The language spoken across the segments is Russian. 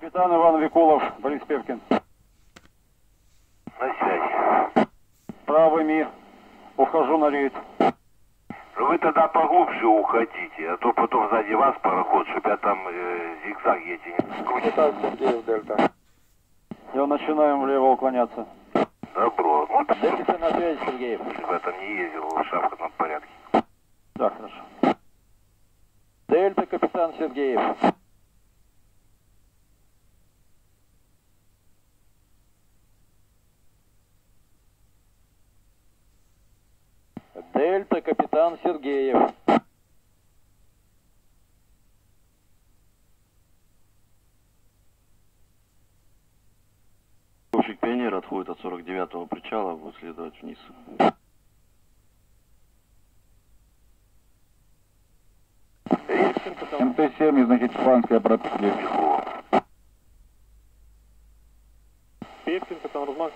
Капитан Иван Викулов, Борис Певкин. На связи. Правыми ухожу на рейд. Вы тогда поглубже уходите, а то потом сзади вас пароход, чтобы я там э, зигзаг эти не скрутил. Капитан Сергеев, Дельта. Я начинаем влево уклоняться. Добро. Ну, так, Дельта на связи, Сергеев. в этом не ездил, в шапкатном порядке. Да, хорошо. Дельта, капитан Сергеев. Дельта, капитан Сергеев. Лучик пионер отходит от 49-го причала, будет следовать вниз. МТ-7 из Нахичеванской протоколе. Певкин, капитан Рузмак.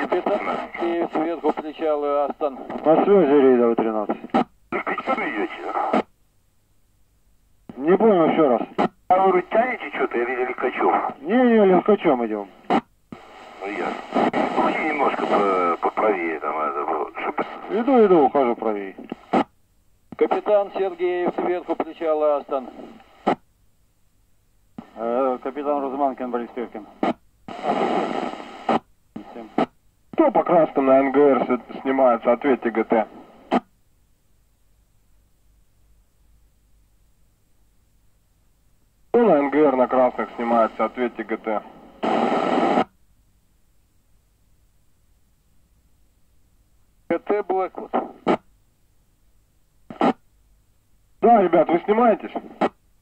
Капитан Сергеев, сверху причалы Астон. На связи рейдовый 13. Вы пятеро идете, а? Не понял еще раз. А вы тянете что-то или Лихачев? Не-не, легкачом идем. Ну, я. Пусть немножко по, поправее там, это было, чтобы... Иду, иду, ухожу правее. Капитан Сергеев, сверху причалы Астон. Э, капитан Розманкин, Борис Певкин. Кто по краскам на НГР снимается? Ответьте ГТ. Кто на НГР на красных снимается? Ответьте ГТ. КТ Блэквуд. Да, ребят, вы снимаетесь?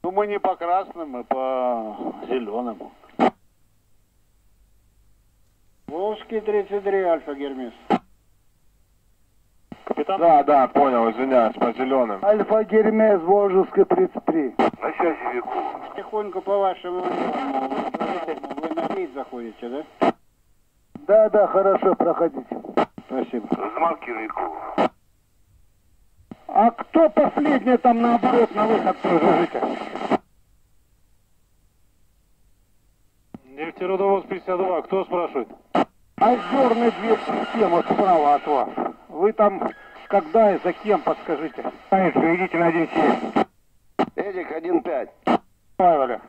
Ну, мы не по красным, мы по зеленым. Волжский 33, Альфа Гермес. Капитан Да, да, понял, извиняюсь, по зеленым. Альфа Гермес, Волжский 33. На связи Вику. Тихонько по вашему вы на рейд заходите, да? Да, да, хорошо, проходите. Спасибо. Змалки Вику. А кто последний там наоборот на выход прожужите? Нефтеродовоз 52, кто спрашивает? Озерный дверь система справа от вас. Вы там когда и за кем, подскажите. Конечно, идите на 1.7. Эдик 1-5. Павеле.